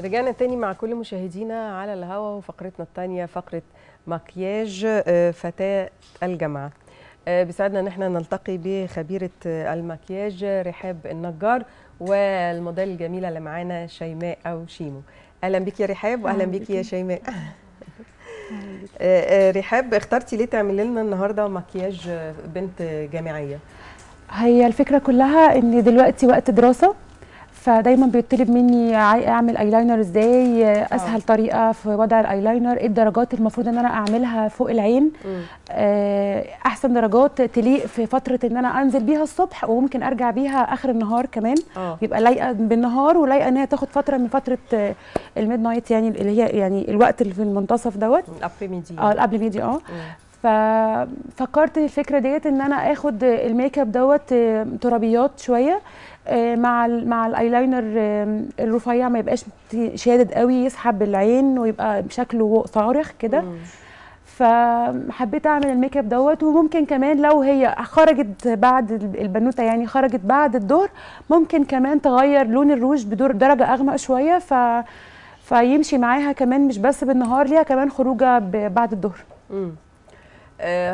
رجعنا تاني مع كل مشاهدينا على الهوا وفقرتنا التانية فقرة مكياج آه، فتاة الجامعة. آه، بيسعدنا إن إحنا نلتقي بخبيرة آه، المكياج رحاب النجار والموديل الجميلة اللي معانا شيماء أو شيمو. أهلا بك يا رحاب واهلا بك يا. شيماء. رحاب اخترتي ليه تعملي لنا النهارده مكياج بنت جامعية؟ هي الفكرة كلها إن دلوقتي وقت دراسة فدايما بيطلب مني أعمل ايلاينر إزاي؟ أسهل طريقة في وضع الايلاينر إيه الدرجات المفروض إن أنا أعملها فوق العين. آه، أحسن درجات تليق في فترة إن أنا أنزل بيها الصبح وممكن أرجع بيها آخر النهار كمان. آه. يبقى لايقة بالنهار ولايقة إن هي تاخد فترة من فترة آه، ال midnight يعني اللي هي يعني الوقت اللي في المنتصف دوت. ال après-midi. آه قبل midi آه. ففكرت الفكرة ديت إن أنا آخد ال make up دوت آه، ترابيات شوية. آه، مع ال مع الايلاينر آه، الرفيع ما يبقاش شادد قوي يسحب العين ويبقى شكله صارخ كده. فحبيت اعمل ال make up دوت. وممكن كمان لو هي خرجت بعد البنوتة يعني خرجت بعد الظهر ممكن كمان تغير لون الروج بدور درجة اغمق شوية. ف فيمشي معاها كمان مش بس بالنهار ليها كمان خروجة بعد الظهر آه،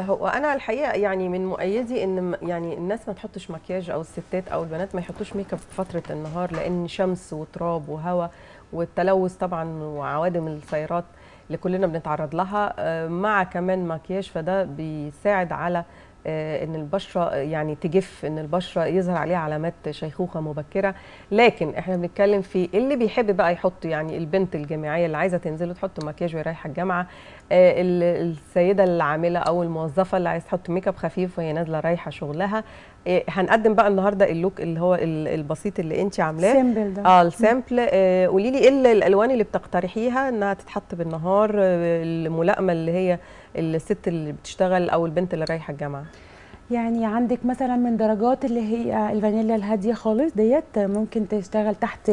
هو أنا الحقيقة يعني من مؤيدي إن يعني الناس ما تحطش مكياج أو الستات أو البنات ما يحطوش make up في فترة النهار لأن شمس وتراب وهواء والتلوث طبعا وعوادم السيارات اللي كلنا بنتعرض لها آه، مع كمان مكياج فده بيساعد على آه، إن البشرة يعني تجف إن البشرة يظهر عليها علامات شيخوخة مبكرة. لكن إحنا بنتكلم في اللي بيحب بقى يحط يعني البنت الجامعية اللي عايزة تنزل وتحط مكياج وهي رايحه الجامعة آه، ال- السيدة العاملة أو الموظفة اللي عايز تحط make up خفيف وهي نازلة رايحة شغلها. آه، هنقدم بقى النهارده ال look اللي هو ال- البسيط اللي انت عاملاه. simple ده. آه ال simple آه، قولي لي إيه ال- الألوان اللي بتقترحيها إنها تتحط بالنهار آه، الملائمة اللي هي الست اللي بتشتغل أو البنت اللي رايحة الجامعة؟ يعني عندك مثلا من درجات اللي هي الفانيليا الهادية خالص ديت ممكن تشتغل تحت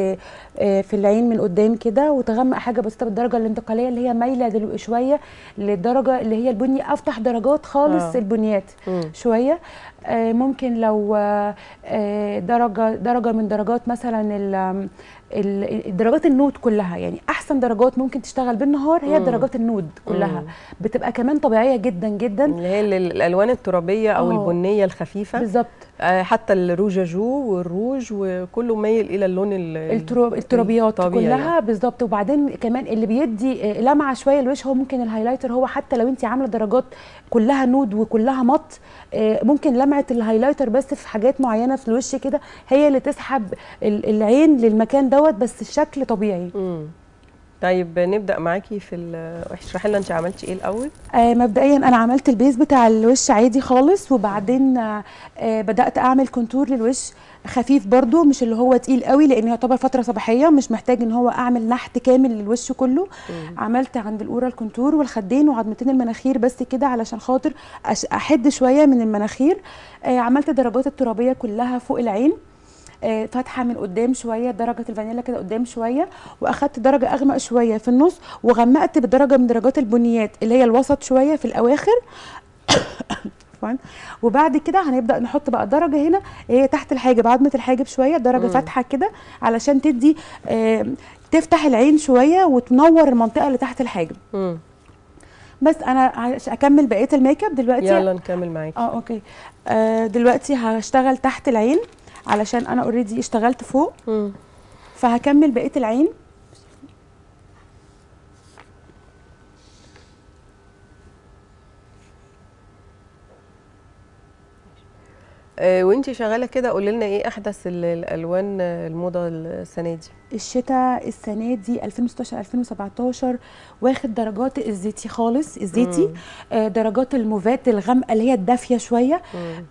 آه، في العين من قدام كده وتغمق حاجة بسيطة بالدرجة الانتقالية اللي هي مايلة شوية للدرجه اللي هي البني أفتح درجات خالص آه. البنيات مم. شوية ممكن لو آه، آه، درجة درجة من درجات مثلا الدرجات النود كلها يعني أحسن درجات ممكن تشتغل بالنهار هي مم. درجات النود كلها مم. بتبقى كمان طبيعية جدا جدا اللي هي ال- الألوان الترابية أو آه. البنية الخفيفة بالظبط آه، حتى ال rouge à joues والروج وكله مايل إلى اللون ال- التراب الترابيات كلها بالظبط. وبعدين كمان اللي بيدي آه، لمعة شوية الوش هو ممكن ال highlighter هو حتى لو انت عاملة درجات كلها nude وكلها matte آه، ممكن لمعة ال highlighter بس في حاجات معينة في الوش كده هي اللي تسحب ال- العين للمكان دوت بس الشكل طبيعي. مم. طيب نبدأ معاكي في اشرحي لنا انت عملتي إيه الأول. آه مبدئيا أنا عملت ال base بتاع الوش عادي خالص وبعدين آه آه بدأت أعمل contour للوش خفيف برضو مش اللي هو تقيل قوي لأن يعتبر فترة صباحية مش محتاج إن هو أعمل نحت كامل للوش كله. مم. عملت عند القورة ال contour والخدين وعظمتين المناخير بس كده علشان خاطر أحد شوية من المناخير. آه عملت درجات الترابية كلها فوق العين. فاتحة من قدام شوية درجة الفانيلا كده قدام شوية وأخدت درجة أغمق شوية في النص وغمقت بدرجة من درجات البنيات اللي هي الوسط شوية في الأواخر. وبعد كده هنبدأ نحط بقى درجة هنا هي تحت الحاجب عظمة الحاجب شوية درجة. فاتحة كده علشان تدي آه، تفتح العين شوية وتنور المنطقة اللي تحت الحاجب مم. بس أنا أكمل بقية ال make up دلوقتي يلا نكمل معاكي آه okay آه دلوقتي هشتغل تحت العين علشان أنا اوريدي اشتغلت فوق. فهكمل بقية العين. آه، وإنتي شغالة كده قولي لنا إيه أحدث ال- الألوان آه، الموضة السنة دي؟ الشتاء السنة دي 2016 2017 واخد درجات الزيتي خالص الزيتي. آه درجات الموفات الغامقه اللي هي الدافية شوية.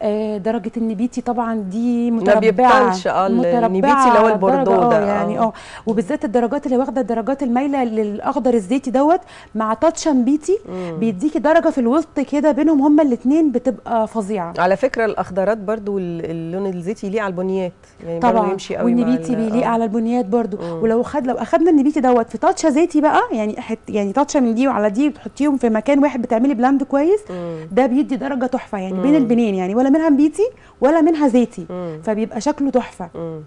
آه درجة النبيتي طبعا دي ما متربعة بيبطلش آه النبيتي اللي هو البوردو ده آه يعني آه وبالذات الدرجات اللي واخدة الدرجات المايلة للأخضر الزيتي دوت مع touch نبيتي. بيديكي درجة في الوسط كده بينهم هما الاثنين بتبقى فظيعة على فكرة الأخضرات برضو ال- اللون الزيتي ليه على البنيات يعني طبعا يمشي قوي والنبيتي ال- بيليق آه. على البنيات برضو مم. ولو خد لو أخدنا النبيتي دوت في touch ه زيتي بقى يعني حت يعني touch ه من دي وعلى دي وتحطيهم في مكان واحد بتعملي blend كويس مم. ده بيدي درجة تحفة يعني بين مم. البنين يعني ولا منها نبيتي ولا منها زيتي مم. فبيبقى شكله تحفة مم.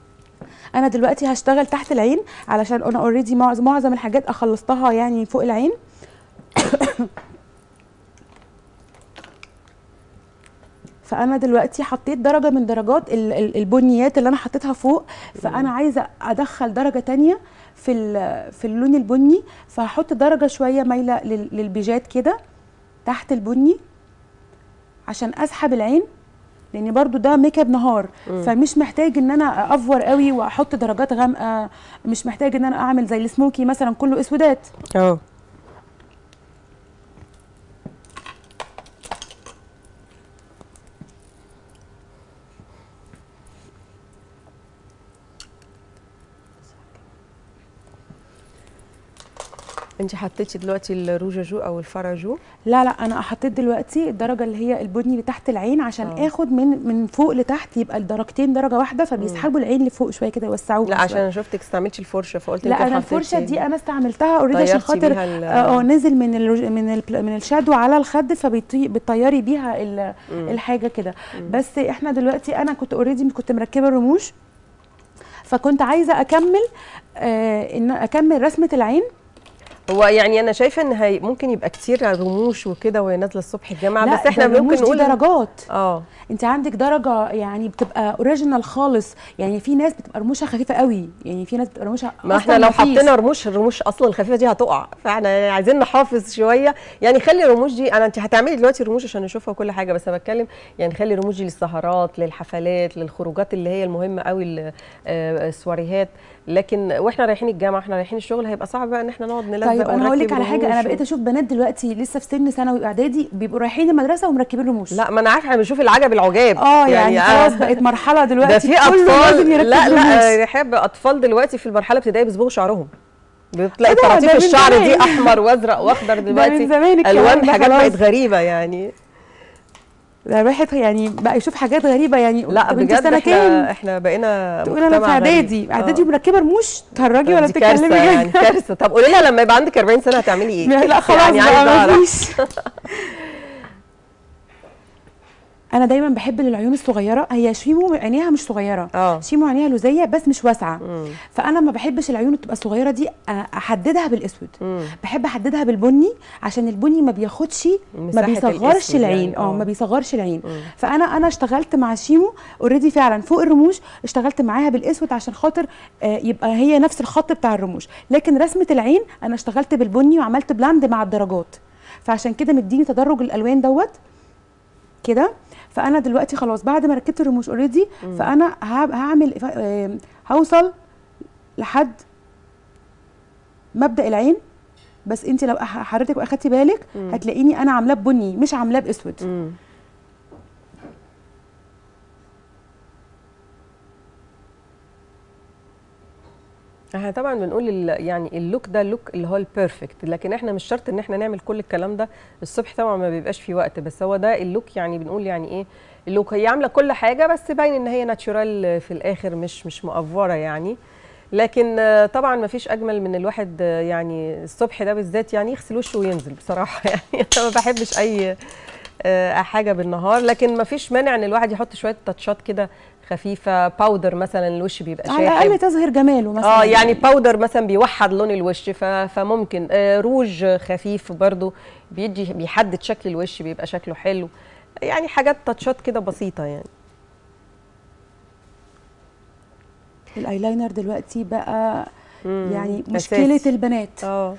أنا دلوقتي هشتغل تحت العين علشان أنا already معظم الحاجات أخلصتها يعني فوق العين فأنا دلوقتي حطيت درجة من درجات ال- ال- البنيات اللي أنا حطيتها فوق فأنا عايزة أدخل درجة تانية في في اللون البني فهحط درجة شوية مايلة لل- للبيجات كده تحت البني عشان أسحب العين لأن برضو ده make up نهار. فمش محتاج إن أنا أ over قوي وأحط درجات غامقة مش محتاج إن أنا أعمل زي السموكي مثلا كله أسودات. أه. انت حطيتي دلوقتي الروج اجو أو الفراجو لا لا أنا حطيت دلوقتي الدرجة اللي هي البني اللي تحت العين عشان آه. آخد من من فوق لتحت يبقى الدرجتين درجة واحدة فبيسحبوا العين لفوق شوية كده يوسعوها لا. عشان أنا شفتك استعملتي الفرشة فقلت لا أنا الفرشة دي أنا استعملتها already عشان خاطر ال- آه آه، نزل من ال من ال من ال shadow على الخد فبتطيري بيها. الحاجة كده بس إحنا دلوقتي أنا كنت already كنت مركبة الرموش فكنت عايزة أكمل آه إن أكمل رسمة العين هو يعني أنا شايفة إن هي ممكن يبقى كتير رموش وكده وهي نازلة الصبح الجامعة بس إحنا ممكن نقول درجات. آه. أنت عندك درجة يعني بتبقى اوريجينال خالص. يعني في ناس بتبقى رموشها خفيفة قوي. يعني في ناس بتبقى رموشها ما إحنا لو. حطينا رموش الرموش أصلا الخفيفة دي هتقع. فإحنا عايزين نحافظ شوية. يعني خلي الرموش دي أنا أنت هتعملي دلوقتي رموش عشان نشوفها وكل حاجة بس أنا بتكلم يعني خلي الرموش دي للسهرات للحفلات للخروجات اللي هي المهمة قوي آه، السواريهات. لكن وإحنا رايحين الجامعة إحنا رايحين الشغل هيبقى صعب بقى إن إحنا نقعد نلزق طيب أنا هقول لك على حاجة. أنا بقيت أشوف بنات دلوقتي لسه في سن ثانوي وإعدادي بيبقوا رايحين المدرسة ومركبين رموش. لا ما أنا عارفة إحنا بنشوف العجب العجاب. آه يعني, آه، خلاص بقت مرحلة دلوقتي ده في أطفال. لا لا رموش. رحاب أطفال دلوقتي في المرحلة الابتدائيه بيصبغوا شعرهم. بتلاقي طراطيف من الشعر دي. أحمر وأزرق وأخضر دلوقتي. ألوان حاجات. بقت غريبة يعني. الواحد يعني بقى يشوف حاجات غريبة يعني. لا بجد سنة كام؟ إحنا إحنا بقينا تقول أنا في. إعدادي. اعدادي آه. مركبة رموش تهرجي ولا دي بتتكلمي كارثه؟ يعني كارثة. طب قولي لها لما يبقى عندك 40 سنة هتعملي إيه؟ لا خلاص يعني بقى. مفيش. أنا دايما بحب العيون الصغيرة هي شيمو عينيها مش صغيرة. آه. شيمو عينيها لوزية بس مش واسعة. مم. فأنا ما بحبش العيون اللي تبقى صغيرة دي أحددها بالأسود. مم. بحب أحددها بالبني عشان البني ما بياخدش ما بيصغرش العين. يعني، آه آه. ما بيصغرش العين. مم. فأنا أنا اشتغلت مع شيمو already فعلا فوق الرموش اشتغلت معاها بالأسود عشان خاطر آه يبقى هي نفس الخط بتاع الرموش. لكن رسمة العين أنا اشتغلت بالبني وعملت blend مع الدرجات. فعشان كده مديني تدرج الألوان دوت. كده؟ فأنا دلوقتي خلاص بعد ما ركبت الرموش already فأنا هعمل آه، هوصل لحد مبدأ العين. بس انت لو حضرتك اخدتي بالك مم. هتلاقيني أنا عاملاه بني مش عاملاه بأسود. إحنا طبعا بنقول يعني ال look ده ال look اللي هو ال perfect لكن إحنا مش شرط إن إحنا نعمل كل الكلام ده الصبح طبعا ما بيبقاش في وقت بس هو ده ال look يعني بنقول يعني إيه ال look هي عاملة كل حاجة بس باين إن هي natural في الآخر مش مش متأ over ة يعني. لكن طبعا ما فيش أجمل من الواحد يعني الصبح ده بالذات يعني يغسل وشه وينزل بصراحة يعني أنا ما بحبش أي حاجة بالنهار لكن ما فيش مانع إن الواحد يحط شوية touch ات كده خفيفة powder مثلا الوش بيبقى على شاحب الأقل تظهر جماله مثلا. آه يعني powder مثلا بيوحد لون الوش فممكن. آه روج خفيف برضو بيدي بيحدد شكل الوش بيبقى شكله حلو. يعني حاجات touch ات كده بسيطة يعني. الأيلاينر دلوقتي بقى يعني. مشكلة البنات. آه.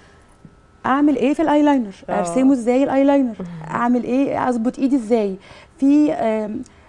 اعمل إيه في الايلاينر؟ آه. ارسمه إزاي الايلاينر؟ اعمل إيه؟ اظبط ايدي إزاي؟ في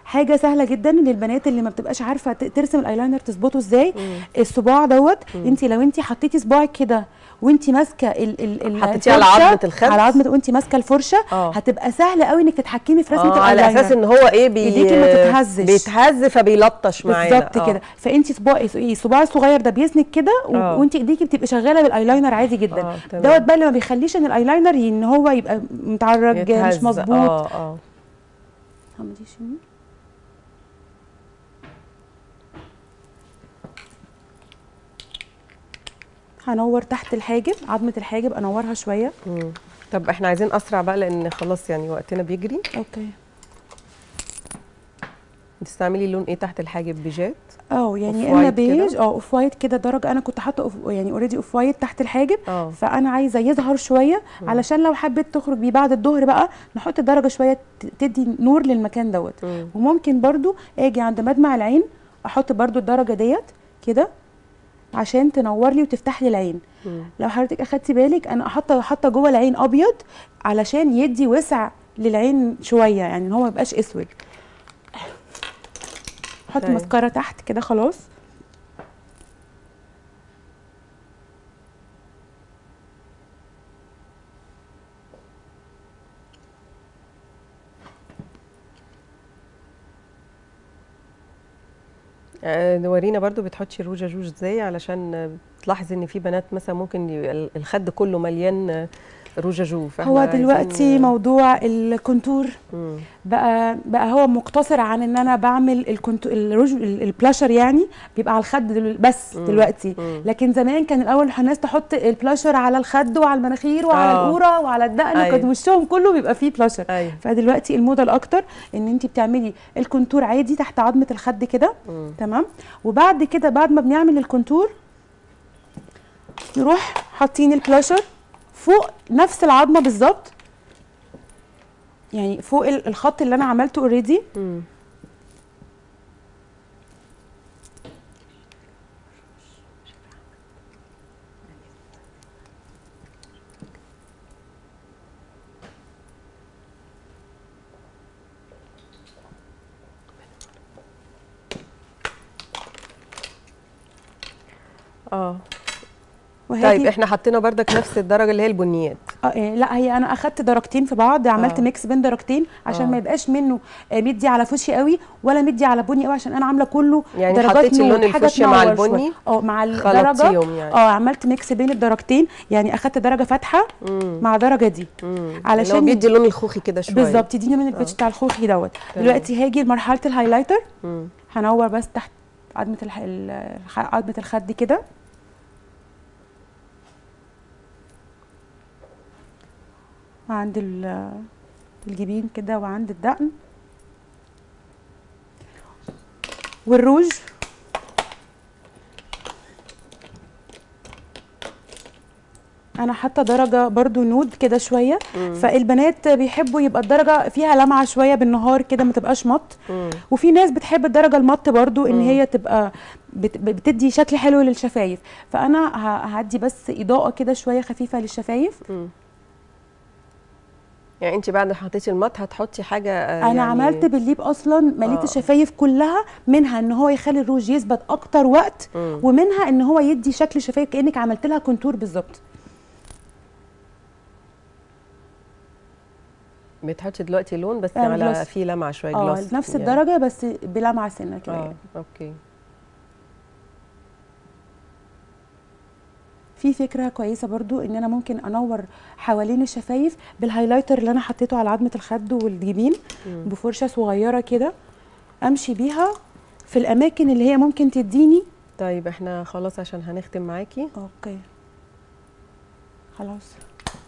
حاجة سهلة جدا للبنات اللي ما بتبقاش عارفة ترسم الأيلاينر تظبطه إزاي. الصباع دوت. انت لو انت حطيتي صباعك كده وانت ماسكة ال ال ال حطيتيه على عظمة الخد؟ على عظمة وانت ماسكة الفرشة آه هتبقى سهلة قوي إنك تتحكمي في رسمة آه على الأيلاينر أساس إن هو إيه بي إيديكي ما تتهزش. بيتهز فبيلطش معانا بالظبط آه. كده فانت صباع إيه الصغير ده بيسند كده آه. وانت إيديكي بتبقى شغالة بالأيلاينر عادي جدا. دوت بقى اللي ما بيخليش إن الأيلاينر إن هو يبقى متعرج مش. مظبوط آه آه هنور تحت الحاجب عظمة الحاجب أنورها شوية. مم. طب إحنا عايزين أسرع بقى لأن خلاص يعني وقتنا بيجري. okay. بتستعملي لون إيه تحت الحاجب؟ بيجات؟ آه يعني إما؟ بيج آه off white كده درجه أنا كنت حاطة يعني already off white تحت الحاجب آه فأنا عايزة يظهر شوية. علشان لو حبيت تخرج بيه بعد الظهر بقى نحط درجة شوية تدي نور للمكان دوت. مم. وممكن برضو آجي عند مدمع العين أحط برضو الدرجة ديت كده. عشان تنور لي وتفتح لي العين مم. لو حضرتك أخدتي بالك أنا حاطة حاطة جوه العين أبيض علشان يدي وسع للعين شوية يعني إن هو ما يبقاش أسود أحط طيب. مسكره تحت كده خلاص ورينا برضو بتحطي الروج جوج إزاي علشان آه، تلاحظي ان في بنات مثلا ممكن الخد كله مليان روج جو فاحنا هو دلوقتي موضوع ال contour مم. بقى بقى هو مقتصر عن إن أنا بعمل ال contour ال rouge ال- البلاشر يعني بيبقى على الخد ده بس مم. دلوقتي مم. لكن زمان كان الأول الناس تحط البلاشر على الخد وعلى المناخير وعلى آه. القورة وعلى الدقن أيوة. وكان وشهم كله بيبقى فيه بلاشر أيوه فدلوقتي الموضه الاكتر إن انت بتعملي ال contour عادي تحت عظمة الخد كده. تمام وبعد كده بعد ما بنعمل ال contour نروح حاطين البلاشر فوق نفس العظمة بالظبط. يعني فوق ال- الخط اللي أنا عملته already. آه. طيب إحنا حطينا بردك نفس الدرجة اللي هي البنيات آه إيه لا هي أنا أخدت درجتين في بعض عملت آه. mix بين درجتين عشان آه. ما يبقاش منه آه، مدي على فوشيا قوي ولا مدي على بني قوي عشان أنا عاملة كله يعني درجات حطيتي اللون حاجة الفوشيا مع. البني؟ آه مع الدرجة يعني آه عملت mix بين الدرجتين يعني أخدت درجة فاتحة. مع درجة دي مم. علشان بيدي اللون الخوخي كده شوية بالظبط يديني من ال peach بتاع الخوخي دوت دلوقتي هاجي لمرحلة ال highlighter. هنور بس تحت عظمة عظمة الخد كده عند ال- الجبين كده وعند الدقن. والروج. أنا حاطة درجة برضو نود كده شوية. فالبنات بيحبوا يبقى الدرجة فيها لمعة شوية بالنهار كده ما تبقاش مط. مم. وفي ناس بتحب الدرجة المط برضو إن هي تبقى بت- بتدي شكل حلو للشفايف. فأنا ه- هدي بس إضاءة كده شوية خفيفة للشفايف. مم. يعني انت بعد ما حطيتي ال matte هتحطي حاجة آه، أنا يعني عملت بال lip أصلا مليت آه. الشفايف كلها منها إن هو يخلي الروج يثبت أكتر وقت مم. ومنها إن هو يدي شكل شفايف كأنك عملت لها contour بالظبط بتحطي دلوقتي لون بس آه، على. فيه لمعة شوية آه gloss نفس يعني. الدرجة بس بلمعة سنة كده يعني. okay في فكرة كويسة برضو إن أنا ممكن أنور حوالين الشفايف بال highlighter اللي أنا حطيته على عظمة الخد والجبين. بفرشة صغيرة كده أمشي بيها في الأماكن اللي هي ممكن تديني. طيب إحنا خلاص عشان هنختم معاكي. okay. خلاص.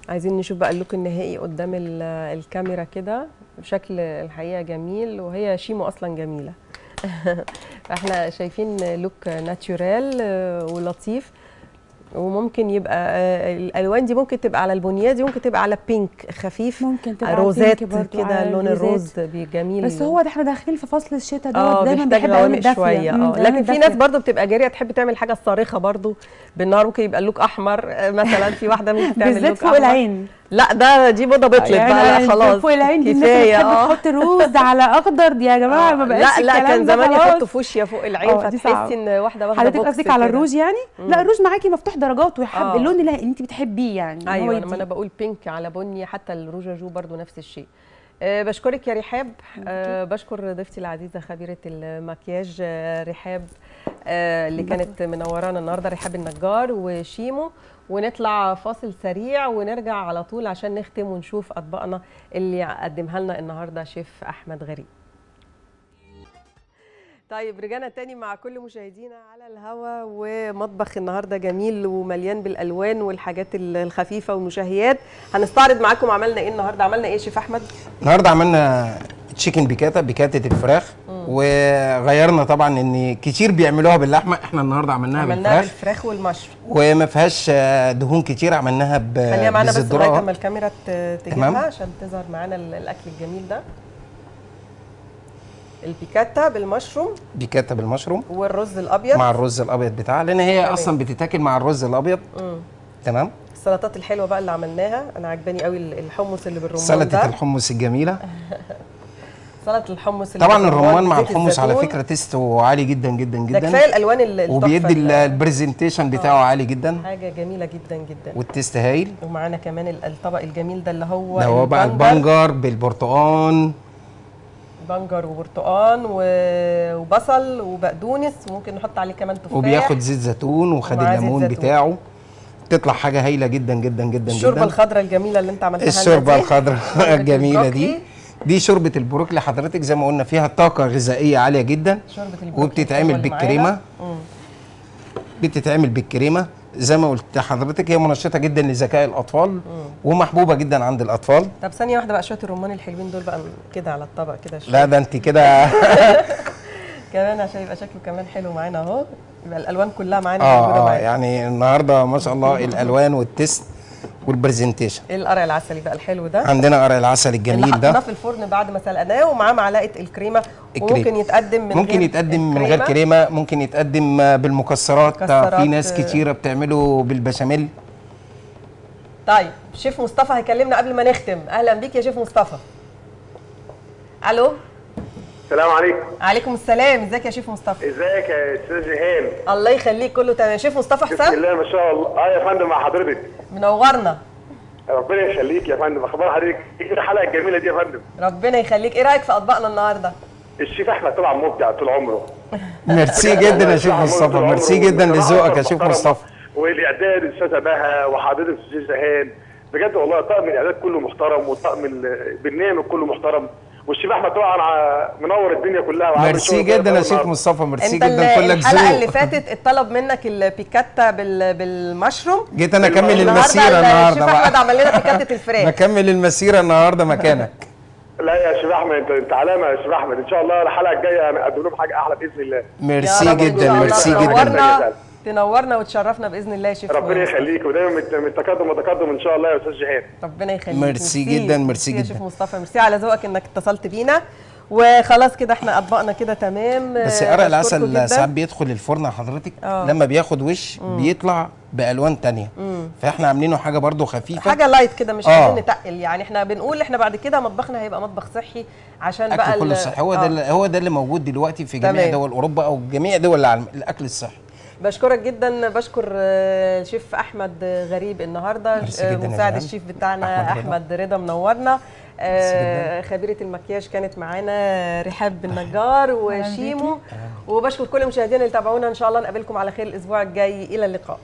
عايزين نشوف بقى ال look النهائي قدام ال- الكاميرا كده. بشكل الحقيقة جميل وهي شيمو أصلا جميلة. فإحنا شايفين look natural آه، ولطيف. وممكن يبقى آه، الألوان دي ممكن تبقى على البنيات دي ممكن تبقى على pink خفيف ممكن تبقى روزات كده على لون الروزات. الروز جميل بس هو ده إحنا داخلين في فصل الشتاء دوت دايما بيحتاج بيحب أوي غوامق. شوية آه لكن في. ناس برضو بتبقى جارية تحب تعمل حاجة صارخة برضو بالنهار ممكن يبقى ال look أحمر آه، مثلا في واحدة ممكن تعمل بالذات فوق. العين لا ده دي موضه بطلت يعني بقى لا خلاص فوق العين دي كفاية آه تحط روز على أخضر يا جماعة ما بقاش لا لا كان زمان. يحطوا فوشيا فوق العين دي. فتحسي إن واحدة واخده حضرتك قصدك على كده. الروج يعني لا الروج معاكي مفتوح درجات ويحب آه. اللون اللي انت بتحبيه يعني أيوه. لما أنا بقول بينك على بني حتى الروجا جو برضو نفس الشيء. أه بشكرك يا رحاب. أه بشكر ضيفتي العزيزة خبيرة المكياج آه، رحاب أه اللي كانت منورانا النهارده رحاب النجار وشيمو. ونطلع فاصل سريع ونرجع على طول عشان نختم ونشوف أطباقنا اللي قدمها لنا النهارده شيف أحمد غريب. طيب رجعنا تاني مع كل مشاهدينا على الهوا ومطبخ النهارده جميل ومليان بالألوان والحاجات الخفيفة والمشاهيات. هنستعرض معاكم عملنا إيه النهارده؟ عملنا إيه يا شيف أحمد؟ النهارده عملنا تشيكن بيكاتا بيكاتة الفراخ. وغيرنا طبعا إن كتير بيعملوها باللحمة. إحنا النهارده عملناها, عملناها بالفراخ. بالفراخ والمشروم. وما فيهاش آه، دهون كتير عملناها ب خليها معانا بس لغايه. اما الكاميرا. تجيبها عشان تظهر معانا ال- الأكل الجميل ده. البيكاتا بالمشروم بيكاتا بالمشروم والرز الأبيض. مع الرز الأبيض بتاعها لأن هي تمام. أصلا بتتاكل مع الرز الأبيض. مم. تمام؟ السلطات الحلوة بقى اللي عملناها أنا عجباني قوي ال- الحمص اللي بالرمان سلطة ده. الحمص الجميلة. سلطة الحمص اللي طبعا الرمان مع الحمص على. فكرة taste ه عالي جدا جدا ده جدا. كفاية الألوان ال- التحفة وبيدي ال- ال- ال presentation بتاعه عالي جدا. حاجة جميلة جدا جدا. وال taste هايل. ومعانا كمان ال- الطبق الجميل ده اللي هو ده هو بقى. البنجر. بالبرتقال بنجر وبرتقان وبصل وبقدونس وممكن نحط عليه كمان تفاح. وبياخد زيت زيتون وخد الليمون. بتاعه. تطلع حاجة هايلة جدا جدا جدا الشوربة الخضراء الجميلة اللي انت عملتها الشوربة. الخضراء الجميلة دي. دي شوربة البروكلي. حضرتك زي ما قلنا فيها طاقة غذائية عالية جدا. شوربة البروكلي وبتتعمل بالكريمة. بتتعمل بالكريمة. زي ما قلت لحضرتك هي منشطة جدا لذكاء الأطفال ومحبوبة جدا عند الأطفال. طب ثانية واحدة بقى شوية الرمان الحلوين دول بقى كده على الطبق كده لا ده انت كده. كمان عشان يبقى شكله كمان حلو معانا أهو. يبقى الألوان كلها معانا آه معانا. يعني النهارده ما شاء الله الألوان والتست وال presentation إيه القرع العسلي بقى الحلو ده؟ عندنا قرع العسل الجميل ده. في الفرن بعد ما سلقناه ومعاه معلقة الكريمة. الكريمة. وممكن يتقدم من ممكن غير يتقدم من غير كريمة ممكن يتقدم بالمكسرات. مكسرات، في ناس آه. كتيرة بتعمله بالبشاميل. طيب شيف مصطفى هيكلمنا قبل ما نختم. أهلا بيك يا شيف مصطفى. ألو؟ السلام عليكم. عليكم السلام. ازيك يا شيف مصطفى؟ ازيك يا أستاذ جيهان الله يخليك كله تمام. شيف مصطفى بسم حسام؟ الله ما شاء الله. آه يا فندم مع حضرتك. منورنا. ربنا يخليك يا فندم. أخبار حضرتك؟ إيه الحلقة الجميلة دي يا فندم؟ ربنا يخليك. إيه رأيك في أطباقنا النهارده؟ الشيف أحمد طبعا مبدع طول عمره. ميرسي جدا يا شيف مصطفى. ميرسي جدا لذوقك يا شيف. مصطفى. والإعداد الأستاذة بها وحضرتك أستاذ جيهان بجد والله طقم الإعداد كله محترم وطقم ال- البرنامج كله محترم. والشيف أحمد طبعا منور الدنيا كلها وعامل ميرسي جدا يا النهاردة. مصطفى ميرسي جدا. كلك الحلقة اللي ذوق فاتت اتطلب منك البيكاتا بال... بالمشروم. جيت أنا أكمل النهارده المسيرة الشيف النهارده أحمد بقى عمل لنا بيكاتا الفراخ. بكمل المسيرة النهارده مكانك. لا يا شيخ أحمد انت أنت علامة يا شيخ أحمد. إن شاء الله الحلقة الجاية هنقدم لهم حاجة أحلى بإذن الله. ميرسي جدا. ميرسي جدا. تنورنا وتشرفنا بإذن الله يا شيف ربنا. يخليك ودايما من من تقدم وتقدم إن شاء الله يا أستاذ جيهان ربنا يخليك ميرسي جدا، ميرسي يا جدا. شيف مصطفى ميرسي على ذوقك إنك اتصلت بينا وخلاص كده إحنا أطبقنا كده تمام بس آه، قرع بشكركم العسل. ساعات بيدخل الفرن حضرتك آه. لما بياخد وش بيطلع بألوان تانية فإحنا عاملينه حاجة برضو خفيفة حاجة light كده مش آه. عايزين نتقل يعني إحنا بنقول إحنا بعد كده مطبخنا هيبقى مطبخ صحي عشان بقى اكل كله صحي هو ده آه. هو ده اللي موجود دلوقتي في جميع تمام. دول أوروبا أو جميع دول العالم الأكل الصحي بشكرك جدا. بشكر آه، الشيف أحمد غريب النهارده. آه، مساعد. الشيف بتاعنا أحمد رضا. أحمد رضا منورنا. آه، خبيرة المكياج كانت معانا رحاب النجار وشيمو. وبشكر كل مشاهدينا اللي تابعونا. إن شاء الله نقابلكم على خير الأسبوع الجاي. إلى اللقاء.